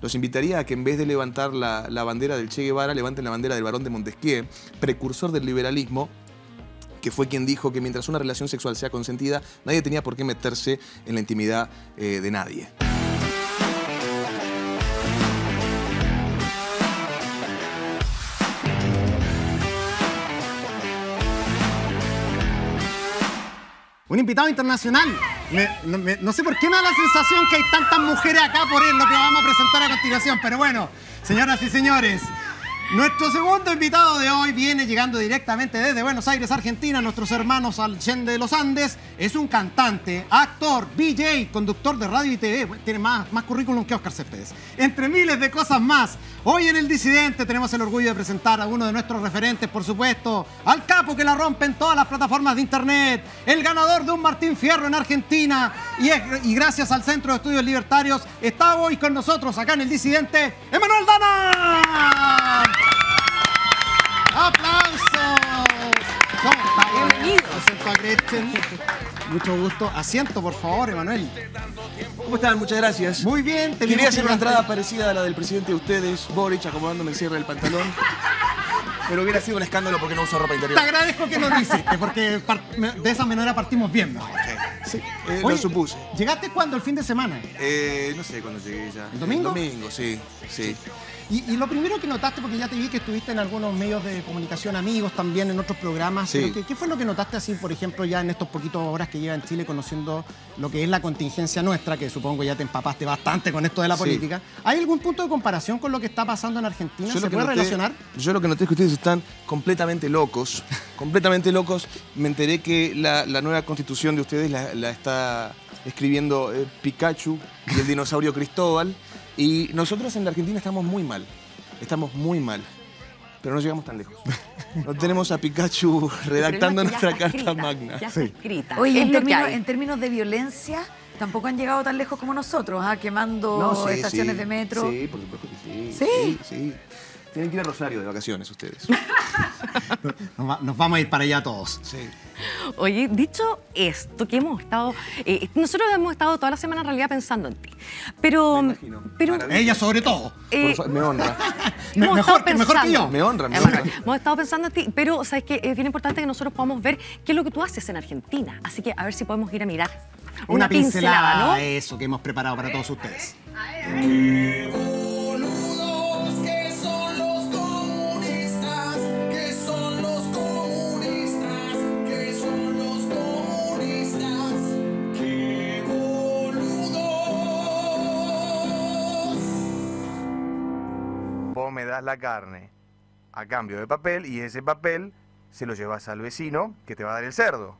los invitaría a que en vez de levantar la, la bandera del Che Guevara, levanten la bandera del Barón de Montesquieu, precursor del liberalismo, que fue quien dijo que mientras una relación sexual sea consentida, nadie tenía por qué meterse en la intimidad eh, de nadie. Un invitado internacional. No, no sé por qué me da la sensación que hay tantas mujeres acá por él, lo que vamos a presentar a continuación. Pero bueno, señoras y señores, nuestro segundo invitado de hoy viene llegando directamente desde Buenos Aires, Argentina, nuestros hermanos Allende de los Andes. Es un cantante, actor, DJ, conductor de radio y TV. Tiene más, más currículum que Oscar Céspedes. Entre miles de cosas más. Hoy en El Disidente tenemos el orgullo de presentar a uno de nuestros referentes, por supuesto, al capo que la rompe en todas las plataformas de internet, el ganador de un Martín Fierro en Argentina y, es- y gracias al Centro de Estudios Libertarios está hoy con nosotros acá en El Disidente, Emanuel Dana. ¡Aplausos! ¿Cómo está? Bienvenido. Presento a Gretchen. Mucho gusto. Asiento, por favor, Emanuel. ¿Cómo están? Muchas gracias. Muy bien. te Quería hacer una entrada parecida a la del presidente de ustedes, Boric, acomodándome el cierre del pantalón. Pero hubiera sido un escándalo porque no uso ropa Te interior. agradezco que lo dices, porque de esa manera partimos bien. mejor. Sí, eh, Oye, lo supuse. ¿Llegaste cuándo? ¿El fin de semana? Eh, no sé cuándo llegué ya. ¿El domingo? domingo, sí, sí. Y, y lo primero que notaste, porque ya te vi que estuviste en algunos medios de comunicación amigos también, en otros programas, Sí. ¿qué, qué fue lo que notaste así, por ejemplo, ya en estos poquitos horas que lleva en Chile conociendo lo que es la contingencia nuestra, que supongo ya te empapaste bastante con esto de la Sí. política? ¿Hay algún punto de comparación con lo que está pasando en Argentina? Yo ¿Se puede noté- relacionar? yo lo que noté es que ustedes están completamente locos, completamente locos. Me enteré que la, la nueva constitución de ustedes la, la está escribiendo eh, Pikachu y el dinosaurio Cristóbal. Y nosotros en la Argentina estamos muy mal, estamos muy mal. Pero no llegamos tan lejos. No tenemos a Pikachu redactando nuestra es que carta escrita, magna. Ya está escrita. Oye, en términos, hay. en términos de violencia, tampoco han llegado tan lejos como nosotros, ¿ah? quemando No, sí, estaciones sí. de metro. Sí, por supuesto que sí. ¿Sí? Sí, sí. Tienen que ir a Rosario de vacaciones ustedes. Nos, va- nos vamos a ir para allá todos. Sí. Oye, dicho esto, que hemos estado, eh, nosotros hemos estado toda la semana en realidad pensando en ti. Pero, Me imagino. pero. Ella sobre todo. eh, Por me honra. Me- mejor que- mejor que pensando- yo. Me honra, me honra. Hemos estado pensando en ti, pero sabes que es bien importante que nosotros podamos ver qué es lo que tú haces en Argentina. Así que a ver si podemos ir a mirar. Una, pincelada, ¿no? a eso que hemos preparado para todos ustedes. Boludos das la carne a cambio de papel y ese papel se lo llevas al vecino que te va a dar el cerdo.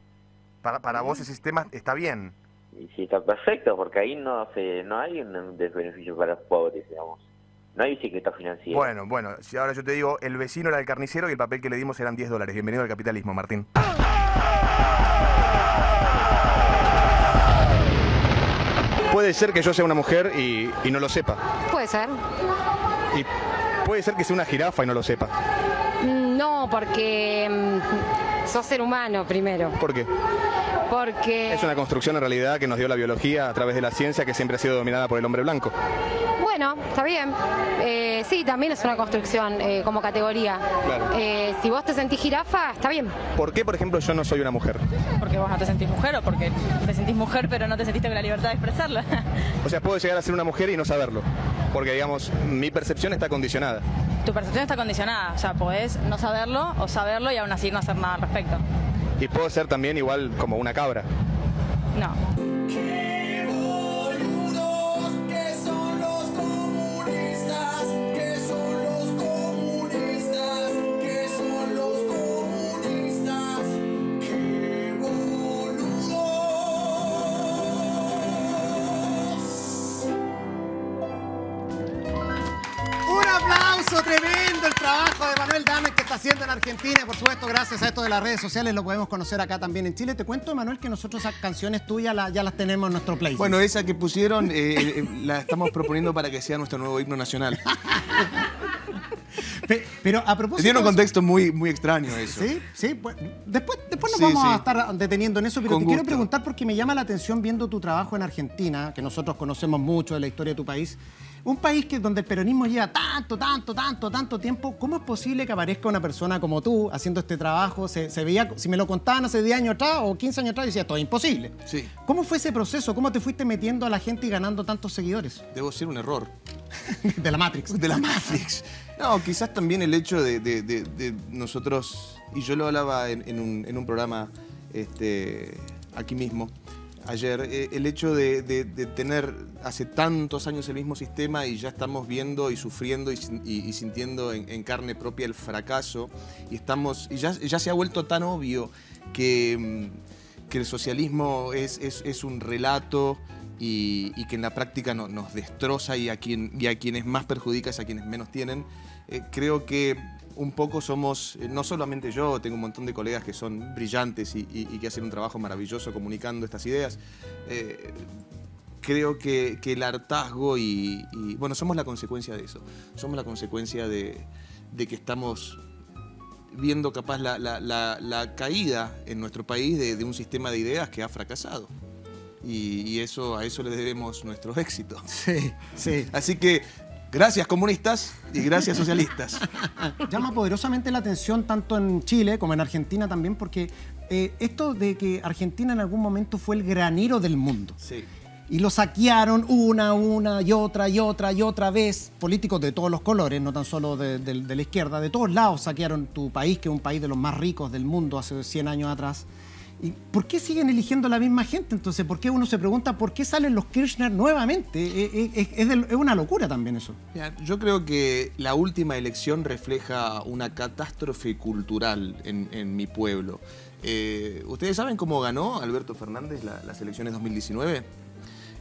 Para, para vos ese sistema está bien. Y sí, está perfecto, porque ahí no se, no hay un desbeneficio para los pobres, digamos. No hay bicicleta financiera. Bueno, bueno, si ahora yo te digo, el vecino era el carnicero y el papel que le dimos eran 10 dólares. Bienvenido al capitalismo, Martín. Puede ser que yo sea una mujer y, y no lo sepa. Puede ser. Y puede ser que sea una jirafa y no lo sepa. Mm, No, porque mm, sos ser humano primero. ¿Por qué? Porque, Es una construcción en realidad que nos dio la biología a través de la ciencia que siempre ha sido dominada por el hombre blanco. bueno, está bien. Eh, sí, también es una construcción eh, como categoría. Claro. Eh, si vos te sentís jirafa, está bien. ¿Por qué, por ejemplo, yo no soy una mujer? Porque vos no te sentís mujer o porque te sentís mujer pero no te sentiste con la libertad de expresarla. O sea, puedo llegar a ser una mujer y no saberlo. Porque, digamos, mi percepción está condicionada. tu percepción está condicionada, o sea, podés no saberlo o saberlo y aún así no hacer nada al respecto. Y puedo ser también igual como una cabra. No. Haciendo en Argentina. Por supuesto, gracias a esto de las redes sociales lo podemos conocer acá también en Chile. Te cuento, Manuel, que nosotros esas canciones tuyas la- ya las tenemos en nuestro playlist. Bueno, esa que pusieron eh, eh, la estamos proponiendo para que sea nuestro nuevo himno nacional. Pe- pero a propósito. Tiene un contexto muy, muy extraño eso. Sí, sí. pues, después, después nos Sí, vamos a estar deteniendo en eso, pero Con te quiero preguntar porque me llama la atención viendo tu trabajo en Argentina, que nosotros conocemos mucho de la historia de tu país. Un país que donde el peronismo lleva tanto, tanto, tanto, tanto tiempo, ¿cómo es posible que aparezca una persona como tú haciendo este trabajo? Se, se veía, si me lo contaban hace 10 años atrás o 15 años atrás, decía, esto es imposible. Sí, ¿Cómo fue ese proceso? ¿Cómo te fuiste metiendo a la gente y ganando tantos seguidores? debo ser un error. De la Matrix. De la Matrix. No, quizás también el hecho de, de- de- de nosotros, y yo lo hablaba en, en un, en un programa este, aquí mismo, ayer, eh, el hecho de, de- de tener hace tantos años el mismo sistema y ya estamos viendo y sufriendo y, y- y sintiendo en, en carne propia el fracaso, y, estamos, y ya, ya se ha vuelto tan obvio que, mm, que el socialismo es, es- es un relato y, y que en la práctica no- nos destroza y a, quien, y a quienes más perjudica es a quienes menos tienen. Eh, creo que un poco somos, eh, no solamente yo, tengo un montón de colegas que son brillantes y, y- y que hacen un trabajo maravilloso comunicando estas ideas. Eh, creo que, que el hartazgo y, y, bueno, somos la consecuencia de eso. Somos la consecuencia de, de que estamos viendo capaz la, la- la- la caída en nuestro país de, de un sistema de ideas que ha fracasado. Y, y eso, a eso le debemos nuestro éxito. Sí, sí. Así que gracias comunistas y gracias socialistas. Llama poderosamente la atención tanto en Chile como en Argentina también, porque eh, esto de que Argentina en algún momento fue el granero del mundo. Sí. Y lo saquearon una, una y otra y otra y otra vez. Políticos de todos los colores, no tan solo de, de- de la izquierda, de todos lados saquearon tu país, que es un país de los más ricos del mundo hace 100 años atrás. ¿Y por qué siguen eligiendo la misma gente? Entonces, ¿por qué uno se pregunta por qué salen los Kirchner nuevamente? Eh, eh, Es, es una locura también eso. Mira, yo creo que la última elección refleja una catástrofe cultural en, mi pueblo. Eh, ¿Ustedes saben cómo ganó Alberto Fernández la- las elecciones 2019?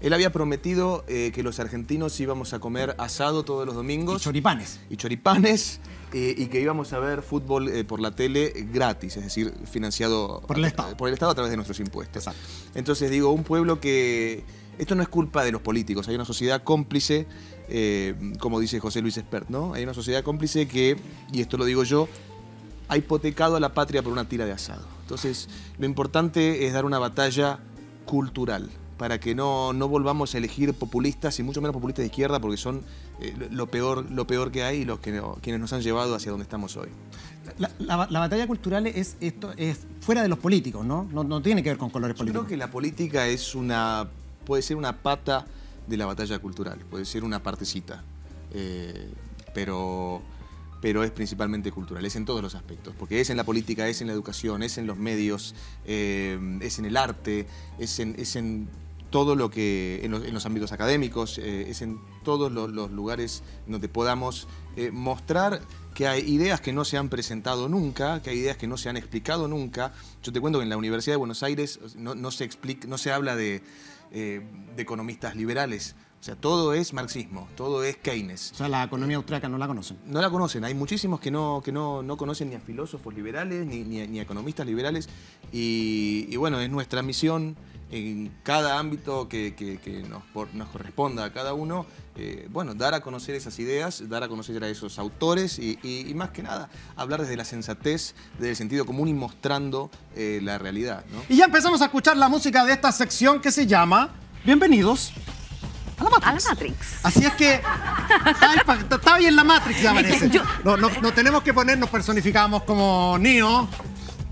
Él había prometido eh, que los argentinos íbamos a comer asado todos los domingos. Y choripanes. y choripanes eh, y que íbamos a ver fútbol eh, por la tele gratis, es decir, financiado Por el Estado. por el Estado a través de nuestros impuestos. Exacto. Entonces digo, un pueblo que esto no es culpa de los políticos, hay una sociedad cómplice, como dice José Luis Espert, ¿no? Hay una sociedad cómplice que, y esto lo digo yo, ha hipotecado a la patria por una tira de asado. Entonces, lo importante es dar una batalla cultural para que no, no volvamos a elegir populistas y mucho menos populistas de izquierda porque son eh, lo, peor, lo peor que hay y los que no- quienes nos han llevado hacia donde estamos hoy. La, la- la batalla cultural es, esto, es fuera de los políticos, ¿no? No, no tiene que ver con colores Yo políticos. creo que la política es una, puede ser una pata de la batalla cultural, puede ser una partecita, eh, pero, pero es principalmente cultural, es en todos los aspectos, porque es en la política, es en la educación, es en los medios, eh, es en el arte, es en, es en todo lo que, en los, en los ámbitos académicos, eh, es en todos los, los lugares donde podamos eh, mostrar que hay ideas que no se han presentado nunca, que hay ideas que no se han explicado nunca. Yo te cuento que en la Universidad de Buenos Aires no, no se, explica, no se habla de, eh, de economistas liberales. O sea, todo es marxismo, todo es Keynes. O sea, la economía austríaca no la conocen. No la conocen, hay muchísimos que no, que no, no conocen ni a filósofos liberales, ni, ni a, ni a economistas liberales. Y, y bueno, es nuestra misión en cada ámbito que, que- que nos, por- nos corresponda a cada uno, eh, bueno, dar a conocer esas ideas, dar a conocer a esos autores y, y- y más que nada, hablar desde la sensatez, desde el sentido común y mostrando eh, la realidad. ¿no? Y ya empezamos a escuchar la música de esta sección que se llama Bienvenidos a la A Matrix. la Matrix. Así es que está, está bien la Matrix, ya parece. Yo- No, no, no tenemos que ponernos personificamos como Neo.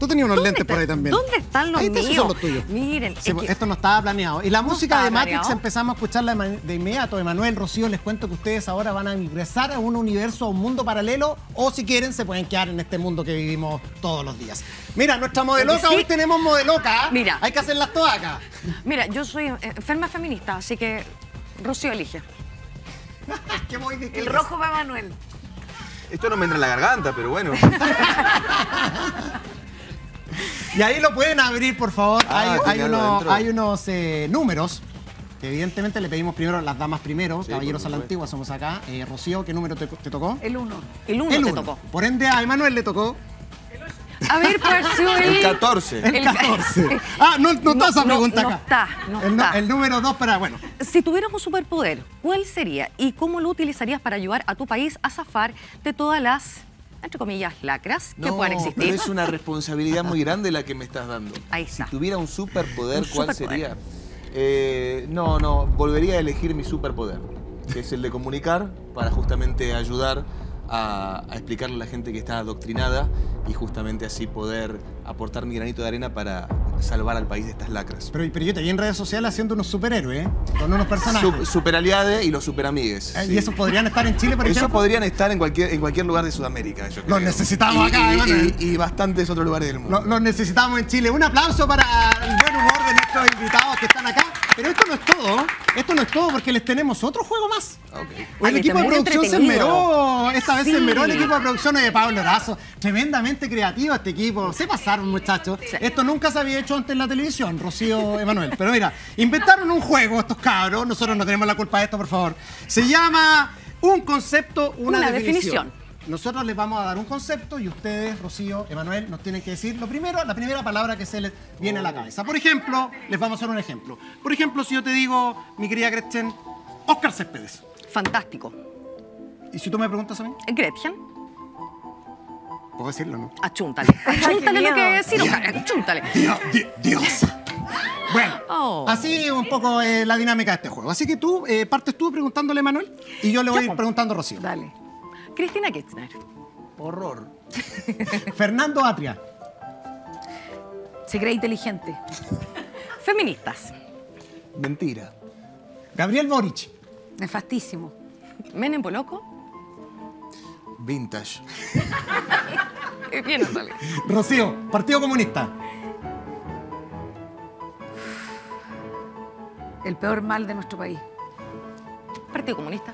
Tú tenías unos ¿Dónde lentes por ahí también. ¿Dónde están los Ahí esos míos? son los tuyos. Miren, Sí, es pues, que- esto no estaba planeado. Y la música de Matrix planeado. empezamos a escucharla de inmediato. Emanuel, Rocío, les cuento que ustedes ahora van a ingresar a un universo, a un mundo paralelo, o si quieren se pueden quedar en este mundo que vivimos todos los días. Mira, nuestra modeloca, Sí. hoy tenemos modeloca. Mira. Hay que hacerlas todas acá. Mira, yo soy enferma feminista, así que Rocío elige. ¿Qué voy de El rojo va Manuel. Esto no me entra en la garganta, pero bueno. Y ahí lo pueden abrir, por favor. Ah, hay, unos, hay unos eh, números. Que evidentemente le pedimos primero a las damas primero, Sí, caballeros por a la antigua, somos acá. Eh, Rocío, ¿qué número te, te tocó? El uno. El uno El te uno. tocó. Por ende, a Emanuel le tocó A ver, ¿cuál ha sido el...? El 14. el El- 14. Ah, no, no está esa No, pregunta no acá. está, no el, está. el número 2 para, bueno. Si tuvieras un superpoder, ¿cuál sería y cómo lo utilizarías para ayudar a tu país a zafar de todas las, entre comillas, lacras que No, puedan pero existir? es una responsabilidad muy grande la que me estás dando. Ahí está. Si tuviera un superpoder, Un ¿cuál superpoder. sería? Eh, no, no, volvería a elegir mi superpoder. que es el de comunicar para justamente ayudar a, a explicarle a la gente que está adoctrinada y justamente así poder aportar mi granito de arena para salvar al país de estas lacras. Pero, pero yo te vi en redes sociales haciendo unos superhéroes, ¿eh? Con unos personajes. Su- superaliade y los superamigues. Eh, sí. ¿Y esos podrían estar en Chile, por Esos ejemplo? podrían estar en cualquier, en cualquier lugar de Sudamérica, yo creo. Los necesitamos Y- acá, y, y- y bastantes otros lugares del mundo. Lo- Los necesitamos en Chile. Un aplauso para el buen humor de nuestros invitados que están acá. Pero esto no es todo. Esto no es todo porque les tenemos otro juego más. El Ay, equipo de producción se esmeró. Esta vez se esmeró el equipo de producción de Pablo Horazo. Tremendamente creativo este equipo. Se pasaron, muchachos. Esto nunca se había hecho antes en la televisión, Rocío Emanuel. Pero mira, inventaron un juego estos cabros. Nosotros no tenemos la culpa de esto, por favor. Se llama Un concepto, una, Una definición. definición. Nosotros les vamos a dar un concepto y ustedes, Rocío, Emanuel, nos tienen que decir lo primero, la primera palabra que se les viene a la cabeza. Por ejemplo, les vamos a hacer un ejemplo. Por ejemplo, si yo te digo, mi querida Gretchen, Oscar Céspedes. Fantástico. ¿Y si tú me preguntas a mí? Gretchen, Puedo decirlo, ¿no? achúntale. Achúntale lo que decir, achúntale. Dios, di- Dios. Bueno, Oh. así un poco eh, la dinámica de este juego. Así que tú eh, partes tú preguntándole a Manuel y yo le voy a ir preguntando a Rocío. Dale. Cristina Kirchner, Horror. Fernando Atria. Se cree inteligente. feministas, Mentira. Gabriel Boric. Nefastísimo. Menem Poloco, Vintage. bien, Natalia. Rocío, Partido Comunista. El peor mal de nuestro país. Partido Comunista,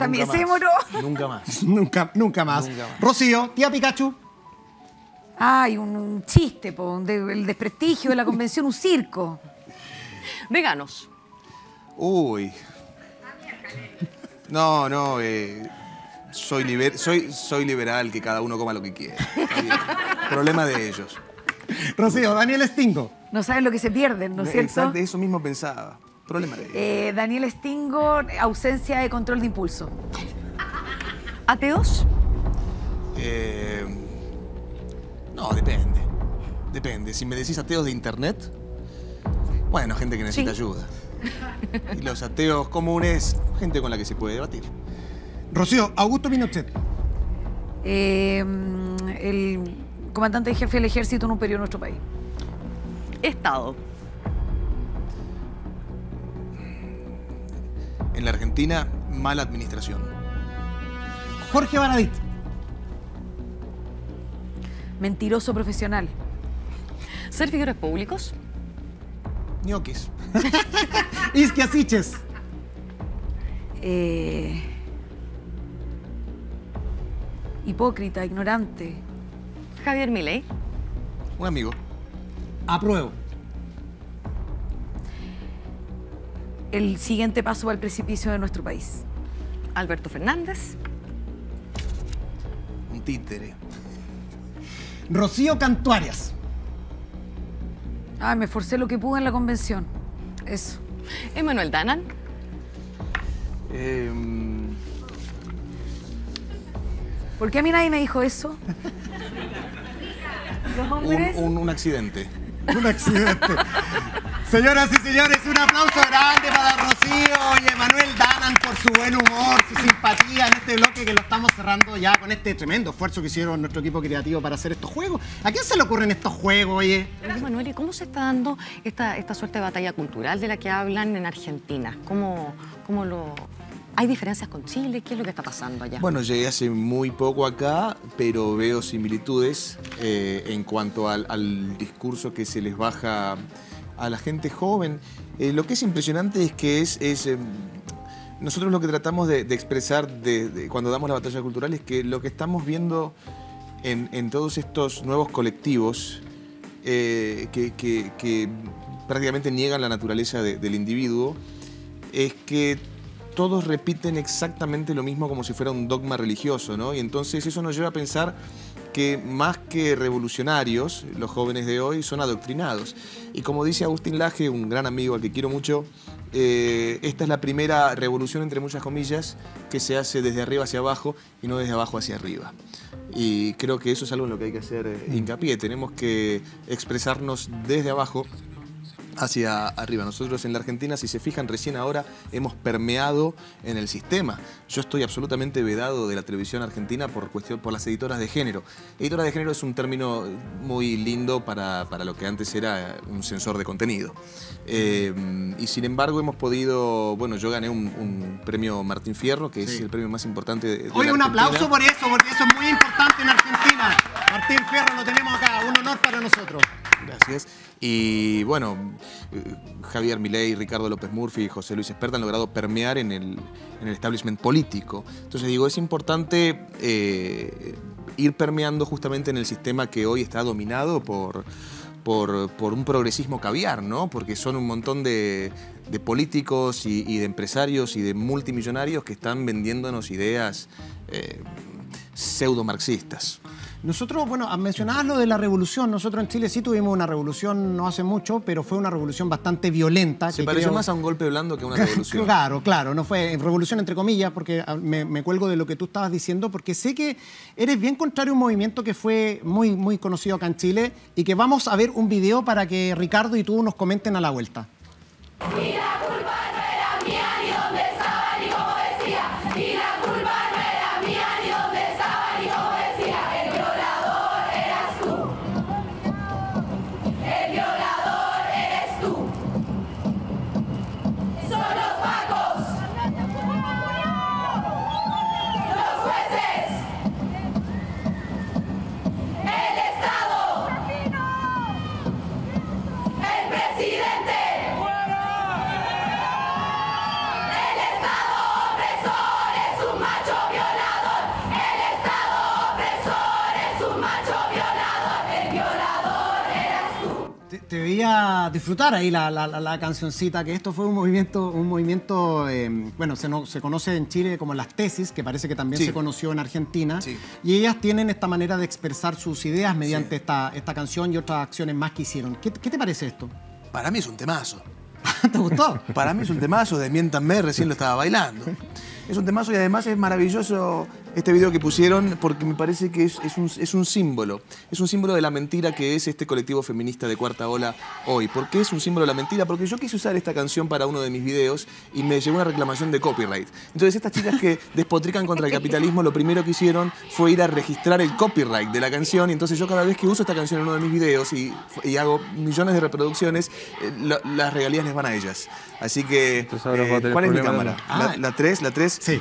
También Nunca se más. demoró. Nunca más. Nunca, nunca más. Nunca más. Rocío, tía Pikachu. Ay, un, un chiste, po, un de- el desprestigio de la convención, un circo. veganos, Uy. No, no, eh, soy, liber- soy, soy liberal, que cada uno coma lo que quiera. Problema de ellos. Rocío, Daniel Stingo. No saben lo que se pierden, ¿no es cierto? Exacto, eso mismo pensaba. Problema de. Eh, Daniel Stingo, ausencia de control de impulso. ateos, Eh, no, depende. Depende. Si me decís ateos de internet, bueno, gente que necesita Sí. ayuda. Y los ateos comunes, gente con la que se puede debatir. Rocío, Augusto Pinochet. Eh, el comandante jefe del ejército en un periodo en nuestro país. Estado, En la Argentina, mala administración. Jorge Baradit. Mentiroso profesional. ser figuras públicos, Ñoquis. Isquia Siches. Eh, hipócrita, ignorante. Javier Milei, Un amigo. Apruebo. El siguiente paso para el precipicio de nuestro país. Alberto Fernández, Un títere. Rocío Cantuarias. Ay, me forcé lo que pude en la convención. Eso. Emanuel Danan, Eh, ¿Por qué a mí nadie me dijo eso? Los un, hombres. un- un accidente. Un accidente. Señoras y señores, un aplauso grande para Rocío y Emanuel Danan por su buen humor, su simpatía en este bloque que lo estamos cerrando ya con este tremendo esfuerzo que hicieron nuestro equipo creativo para hacer estos juegos. ¿A quién se le ocurren estos juegos, oye? Oye, Manuel, ¿y cómo se está dando esta, esta suerte de batalla cultural de la que hablan en Argentina? ¿Cómo, cómo lo...? ¿Hay diferencias con Chile? ¿Qué es lo que está pasando allá? Bueno, llegué hace muy poco acá, pero veo similitudes eh, en cuanto al, al discurso que se les baja a la gente joven. Eh, lo que es impresionante es que es... em, nosotros lo que tratamos de, expresar de- cuando damos la batalla cultural es que lo que estamos viendo en, todos estos nuevos colectivos eh, que, que- prácticamente niegan la naturaleza de- del individuo es que todos repiten exactamente lo mismo como si fuera un dogma religioso, ¿no? Y entonces eso nos lleva a pensar que más que revolucionarios, los jóvenes de hoy son adoctrinados. Y como dice Agustín Laje, un gran amigo al que quiero mucho, eh, esta es la primera revolución, entre muchas comillas, que se hace desde arriba hacia abajo y no desde abajo hacia arriba. Y creo que eso es algo en lo que hay que hacer eh, hincapié. Tenemos que expresarnos desde abajo hacia arriba. Nosotros en la Argentina, si se fijan, recién ahora hemos permeado en el sistema. Yo estoy absolutamente vedado de la televisión argentina por, cuestión, por las editoras de género. Editora de género es un término muy lindo para, para lo que antes era un sensor de contenido. Eh, y sin embargo hemos podido, bueno, yo gané un, un premio Martín Fierro, que es el premio más importante de, de Oye, la un aplauso por eso, porque eso es muy importante en Argentina. Martín Fierro lo tenemos acá, un honor para nosotros. Gracias. Y bueno, eh, Javier Milei, Ricardo López Murphy y José Luis Esperta han logrado permear en el, en el establishment político. Entonces digo, es importante eh, ir permeando justamente en el sistema que hoy está dominado por, por, por un progresismo caviar, ¿no? Porque son un montón de, políticos y, y de empresarios y de multimillonarios que están vendiéndonos ideas eh, pseudo marxistas. Nosotros, bueno, mencionabas lo de la revolución. Nosotros en Chile sí tuvimos una revolución no hace mucho, pero fue una revolución bastante violenta. Se que pareció creo- más a un golpe blando que a una revolución. Claro, claro, no fue revolución entre comillas, porque ah, me, me cuelgo de lo que tú estabas diciendo, porque sé que eres bien contrario a un movimiento que fue muy, muy conocido acá en Chile y que vamos a ver un video para que Ricardo y tú nos comenten a la vuelta. Te, disfrutar ahí la, la- cancioncita, que esto fue un movimiento, un movimiento eh, bueno, se, no- se conoce en Chile como las tesis, que parece que también Sí. se conoció en Argentina. Sí. Y ellas tienen esta manera de expresar sus ideas mediante esta, esta canción y otras acciones más que hicieron. ¿Qué, qué te parece esto? Para mí es un temazo. ¿Te gustó? Para mí es un temazo de Miéntanme, recién lo estaba bailando. Es un temazo y además es maravilloso este video que pusieron porque me parece que es, es un, es un símbolo. Es un símbolo de la mentira que es este colectivo feminista de cuarta ola hoy. ¿Por qué es un símbolo de la mentira? Porque yo quise usar esta canción para uno de mis videos y me llegó una reclamación de copyright. Entonces estas chicas que despotrican contra el capitalismo lo primero que hicieron fue ir a registrar el copyright de la canción y entonces yo cada vez que uso esta canción en uno de mis videos y, y hago millones de reproducciones, eh, la- las regalías les van a ellas. Así que, eh, ¿cuál es mi cámara? Ah. La, la 3, la 3. Sí.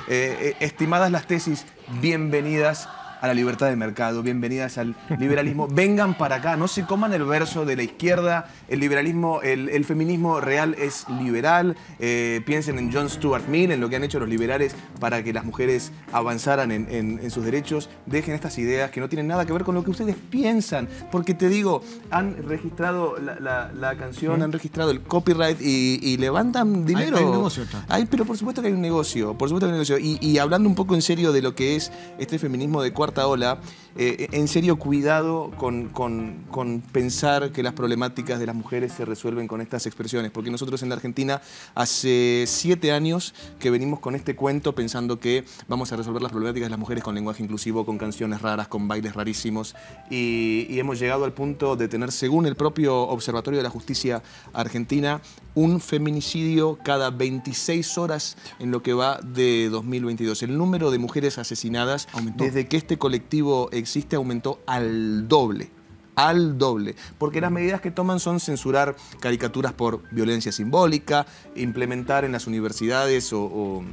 estimadas las tesis, bienvenidas a la libertad del mercado, bienvenidas al liberalismo. Vengan para acá, no se coman el verso de la izquierda. El liberalismo, el, el feminismo real es liberal. Eh, piensen en John Stuart Mill, en lo que han hecho los liberales para que las mujeres avanzaran en, en- en sus derechos. Dejen estas ideas que no tienen nada que ver con lo que ustedes piensan. Porque te digo, han registrado la, la- la canción, han registrado el copyright y, y levantan dinero. hay un negocio detrás. Ay, pero por supuesto que hay un negocio, por supuesto que hay un negocio. Y, y hablando un poco en serio de lo que es este feminismo de cuarta ola, eh, en serio cuidado con, con- pensar que las problemáticas de las mujeres se resuelven con estas expresiones, porque nosotros en la Argentina hace siete años que venimos con este cuento pensando que vamos a resolver las problemáticas de las mujeres con lenguaje inclusivo, con canciones raras, con bailes rarísimos, y hemos llegado al punto de tener, según el propio Observatorio de la Justicia Argentina, un feminicidio cada 26 horas en lo que va de 2022. El número de mujeres asesinadas desde que este colectivo existe aumentó al doble. Al doble. Porque las medidas que toman son censurar caricaturas por violencia simbólica, implementar en las universidades o, o-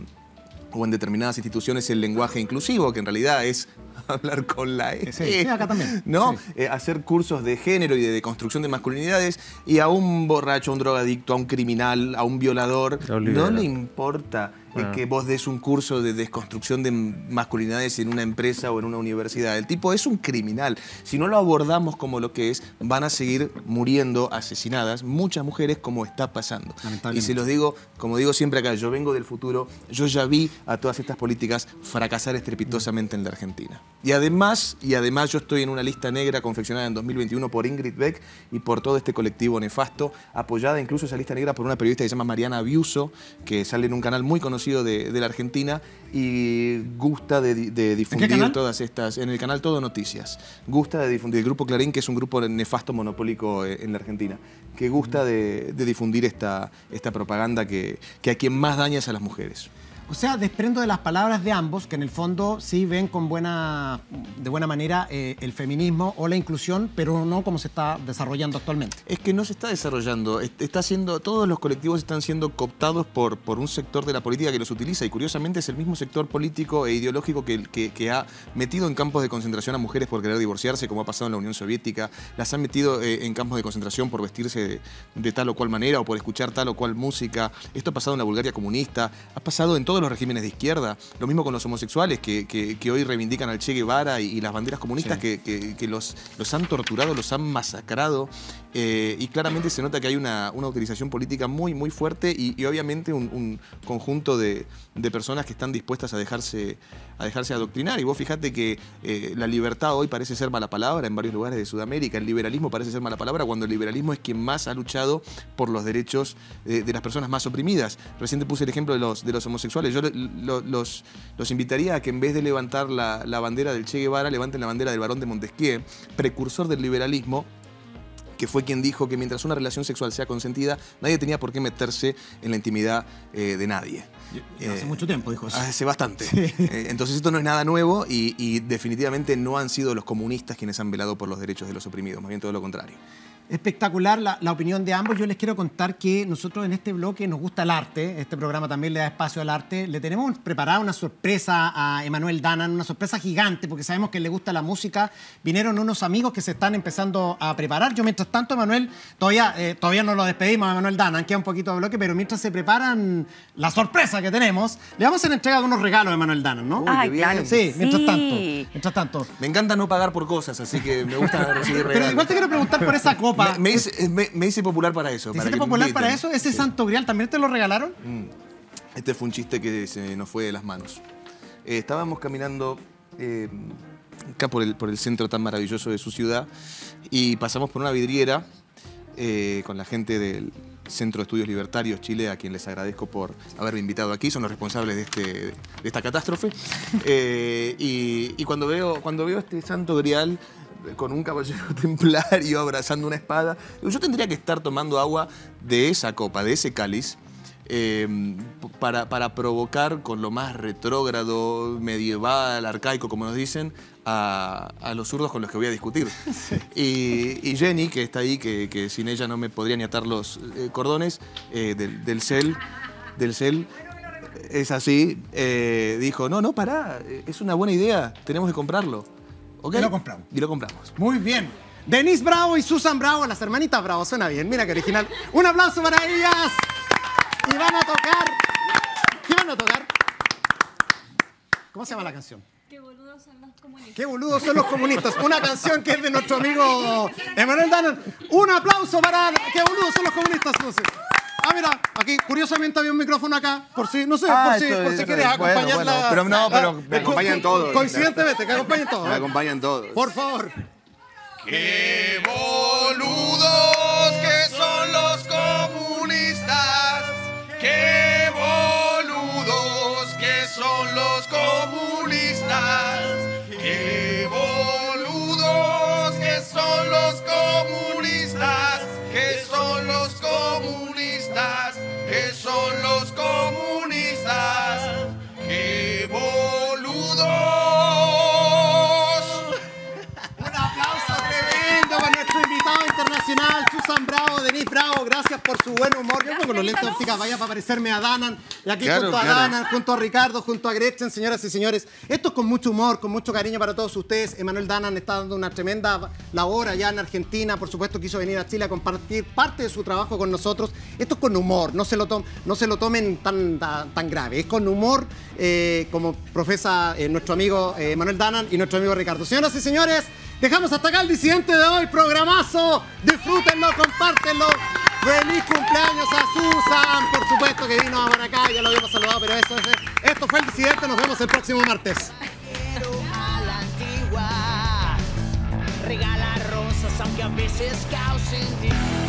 o en determinadas instituciones el lenguaje inclusivo, que en realidad es hablar con la E. Sí, sí, acá también. ¿No? Sí. Eh, hacer cursos de género y de deconstrucción de masculinidades y a un borracho, a un drogadicto, a un criminal, a un violador, no le importa que vos des un curso de desconstrucción de masculinidades en una empresa o en una universidad. El tipo es un criminal. Si no lo abordamos como lo que es, van a seguir muriendo asesinadas muchas mujeres como está pasando. Y se los digo, como digo siempre acá, yo vengo del futuro, yo ya vi a todas estas políticas fracasar estrepitosamente en la Argentina. Y además, y además yo estoy en una lista negra confeccionada en 2021 por Ingrid Beck y por todo este colectivo nefasto, apoyada incluso esa lista negra por una periodista que se llama Mariana Biuso, que sale en un canal muy conocido conocido de, de la Argentina y gusta de, di- de difundir todas estas, en el canal Todo Noticias, gusta de difundir, el Grupo Clarín, que es un grupo nefasto monopólico eh, en la Argentina, que gusta de, de difundir esta, esta propaganda que, que a quien más daña es a las mujeres. O sea, desprendo de las palabras de ambos, que en el fondo sí ven con buena, de buena manera eh, el feminismo o la inclusión, pero no como se está desarrollando actualmente. Es que no se está desarrollando, est- está siendo, todos los colectivos están siendo cooptados por, por un sector de la política que los utiliza y curiosamente es el mismo sector político e ideológico que, que- ha metido en campos de concentración a mujeres por querer divorciarse, como ha pasado en la Unión Soviética, las han metido eh, en campos de concentración por vestirse de, de tal o cual manera o por escuchar tal o cual música. Esto ha pasado en la Bulgaria comunista, ha pasado en todos los regímenes de izquierda, lo mismo con los homosexuales que, que- que hoy reivindican al Che Guevara y, y las banderas comunistas que, que- que los, los han torturado, los han masacrado eh, y claramente se nota que hay una, una utilización política muy, muy fuerte y, y obviamente un, un conjunto de, de personas que están dispuestas a dejarse, a dejarse adoctrinar. Y vos fijate que eh, la libertad hoy parece ser mala palabra en varios lugares de Sudamérica, el liberalismo parece ser mala palabra cuando el liberalismo es quien más ha luchado por los derechos eh, de las personas más oprimidas. Recién te puse el ejemplo de los, de los homosexuales. Yo lo- lo- los, los invitaría a que en vez de levantar la, la bandera del Che Guevara, levanten la bandera del varón de Montesquieu, precursor del liberalismo, que fue quien dijo que mientras una relación sexual sea consentida, nadie tenía por qué meterse en la intimidad eh, de nadie. Hace Eh, mucho tiempo dijo eso. Hace bastante. Eh, entonces esto no es nada nuevo y, y definitivamente no han sido los comunistas quienes han velado por los derechos de los oprimidos, más bien todo lo contrario. Espectacular la, la opinión de ambos. Yo les quiero contar que nosotros en este bloque nos gusta el arte. Este programa también le da espacio al arte. Le tenemos preparada una sorpresa a Emanuel Danan, una sorpresa gigante, porque sabemos que le gusta la música. Vinieron unos amigos que se están empezando a preparar. Yo, mientras tanto, Emanuel, todavía, eh, todavía no lo despedimos a Emanuel Danan, queda un poquito de bloque, pero mientras se preparan la sorpresa que tenemos, le vamos a hacer entrega de unos regalos a Emanuel Danan, ¿no? Uy, Ay, qué bien. claro. Sí, mientras Sí. tanto. Mientras tanto. Me encanta no pagar por cosas, así que me gusta recibir regalos. Pero igual te quiero preguntar por esa copa. Me, me hice, me- me hice popular para eso. ¿Te para hiciste popular para eso? ¿Ese Sí. santo grial también te lo regalaron? Este fue un chiste que se nos fue de las manos. Eh, estábamos caminando eh, acá por el, por el centro tan maravilloso de su ciudad y pasamos por una vidriera eh, con la gente del Centro de Estudios Libertarios Chile, a quien les agradezco por haberme invitado aquí, son los responsables de, este, de esta catástrofe. Eh, y y cuando, veo, cuando veo este santo grial con un caballero templario abrazando una espada, yo tendría que estar tomando agua de esa copa, de ese cáliz, eh, p- para, para provocar con lo más retrógrado, medieval, arcaico, como nos dicen, a, a los zurdos con los que voy a discutir. Y, y Jenny, que está ahí, que, que sin ella no me podría ni atar los eh, cordones eh, del, del cel, del cel, es así, eh, dijo, no, no, pará, es una buena idea, tenemos que comprarlo. ¿Ok? Y lo compramos. Y lo compramos. Muy bien. Denise Bravo y Susan Bravo, las hermanitas Bravo, suena bien, mira que original. Un aplauso para ellas. Y van a tocar. ¿Qué van a tocar? ¿Cómo se llama la canción? Qué boludos son los comunistas. Qué boludos son los comunistas. Una canción que es de nuestro amigo Emanuel Danan. Un aplauso para Qué boludos son los comunistas. Entonces. Ah, mira, aquí curiosamente había un micrófono acá, por si, no sé, Ah, por si, esto- por si quieres bueno, acompañar bueno, la- pero no, pero me la- acompañan co- todos. Coincidentemente, que acompañen todos. Me acompañan todos. Por favor. ¡Qué boludos Susan Bravo, Denise Bravo. Gracias por su buen humor. Yo pongo los lentes ópticas, vaya para parecerme a Danan. Y aquí Claro, junto a claro. Danan, junto a Ricardo, junto a Gretchen, señoras y señores. Esto es con mucho humor, con mucho cariño para todos ustedes. Emanuel Danan está dando una tremenda labor allá en Argentina. Por supuesto, quiso venir a Chile a compartir parte de su trabajo con nosotros. Esto es con humor, no se lo, tom- no se lo tomen tan, tan, tan grave. Es con humor, eh, como profesa eh, nuestro amigo eh, Emanuel Danan y nuestro amigo Ricardo. Señoras y señores, dejamos hasta acá el disidente de hoy. Programazo. Disfrútenlo, compártenlo. Feliz cumpleaños a Susan, por supuesto que vino para acá, ya lo habíamos saludado, pero eso es, esto fue el disidente, nos vemos el próximo martes. a la antigua. Regala rosas aunque a veces causen.